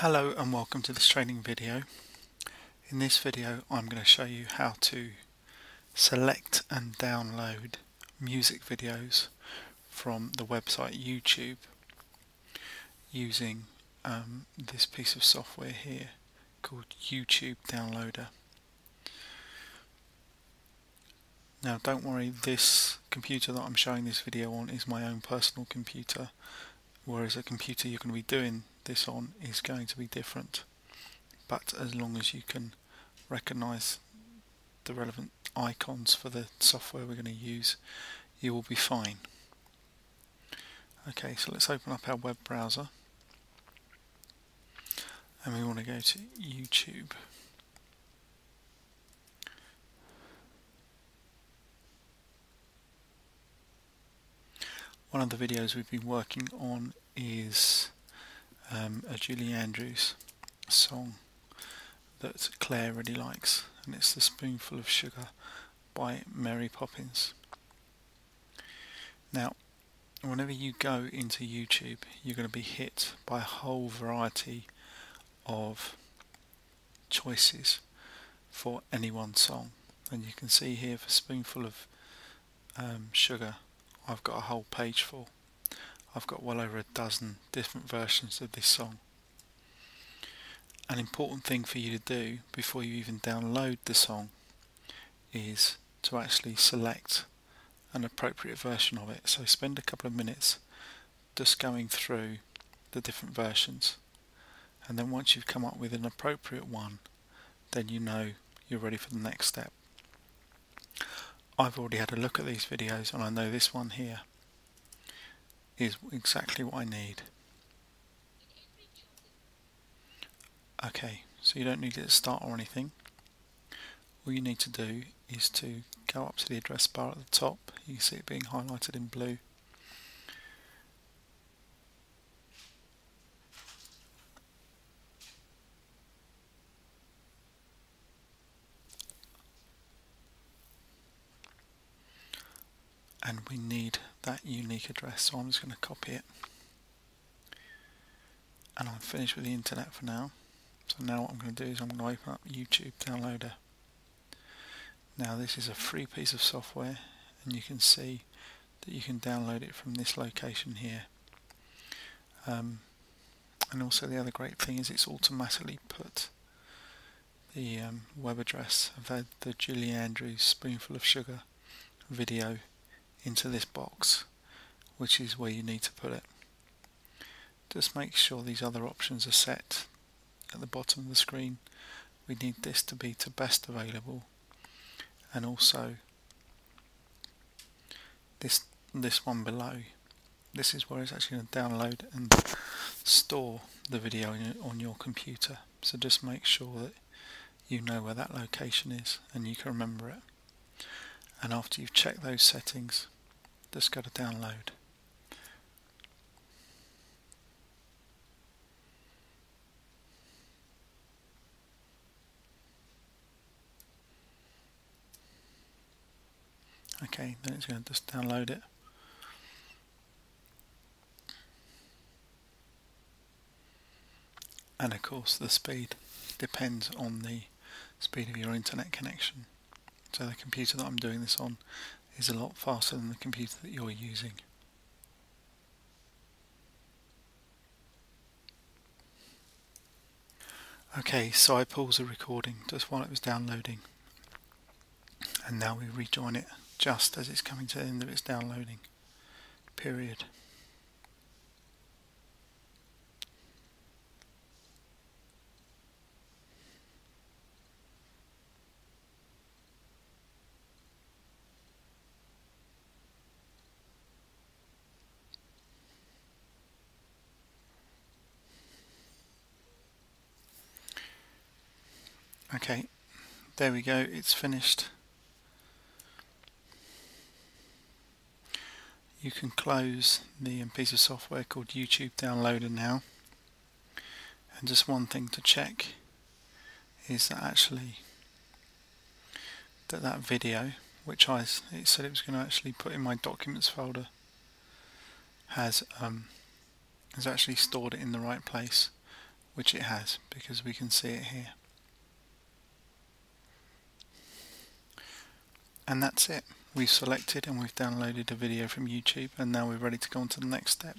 Hello and welcome to this training video. In this video I'm going to show you how to select and download music videos from the website YouTube using um, this piece of software here called YouTube Downloader. Now don't worry this computer that I'm showing this video on is my own personal computer whereas a computer you're going to be doing this on is going to be different. But as long as you can recognize the relevant icons for the software we're going to use you will be fine. Okay so let's open up our web browser. And we want to go to YouTube. One of the videos we've been working on is um, a Julie Andrews song that Claire really likes and it's The Spoonful of Sugar by Mary Poppins. Now whenever you go into YouTube you're going to be hit by a whole variety of choices for any one song and you can see here for Spoonful of um, Sugar I've got a whole page full I've got well over a dozen different versions of this song. An important thing for you to do before you even download the song is to actually select an appropriate version of it. So spend a couple of minutes just going through the different versions and then once you've come up with an appropriate one then you know you're ready for the next step. I've already had a look at these videos and I know this one here is exactly what I need. Okay, so you don't need it to start or anything. All you need to do is to go up to the address bar at the top. You can see it being highlighted in blue. and we need that unique address so I'm just going to copy it. And I'm finished with the internet for now. So now what I'm going to do is I'm going to open up YouTube downloader. Now this is a free piece of software and you can see that you can download it from this location here. Um, and also the other great thing is it's automatically put the um, web address. Of the, the Julie Andrews Spoonful of Sugar video into this box which is where you need to put it. Just make sure these other options are set at the bottom of the screen. We need this to be to best available and also this this one below this is where it's actually going to download and store the video on your computer so just make sure that you know where that location is and you can remember it and after you've checked those settings just go to download. Okay, then it's going to just download it. And of course the speed depends on the speed of your internet connection. So the computer that I'm doing this on is a lot faster than the computer that you're using. Okay, so I paused the recording just while it was downloading and now we rejoin it just as it's coming to the end of its downloading period. Okay, there we go, it's finished. You can close the piece of software called YouTube Downloader now. And just one thing to check is that actually that that video, which I it said it was going to actually put in my documents folder, has um, has actually stored it in the right place which it has because we can see it here. And that's it. We've selected and we've downloaded a video from YouTube and now we're ready to go on to the next step.